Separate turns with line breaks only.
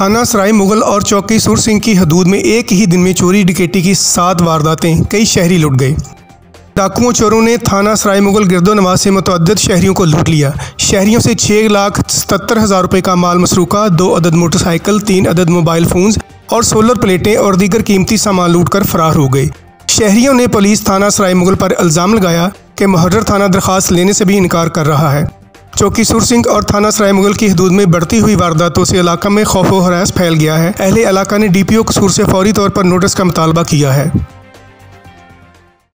थाना सराय, मुगल और चौकी सुर सिंह की हदूद में एक ही दिन में चोरी, डिकेटी की सात वारदातें, कई शहरी लुट गए। डाकुओं चोरों ने थाना, सराय, मुगल, गिरदो, नवाज़ से मुतद शहरियों को लूट लिया। शहरियों से छः लाख सतर हज़ार रुपये का माल मसरूका, दो अदद मोटरसाइकिल, तीन अदद मोबाइल फ़ोन्स और सोलर प्लेटें और दीगर कीमती सामान लूट कर फरार हो गए। शहरियों ने पुलिस, थाना, सराय, मुगल पर इल्ज़ाम लगाया कि महर्र थाना दरख्वास्त लेने से भी इनकार कर रहा है। चौकी सुर सिंह और थाना सराय मुगल की हदूद में बढ़ती हुई वारदातों से इलाका में खौफ हरास फैल गया है। अहले इलाका ने डी पी ओ कसूर से फौरी तौर पर नोटिस का मुतालबा किया है।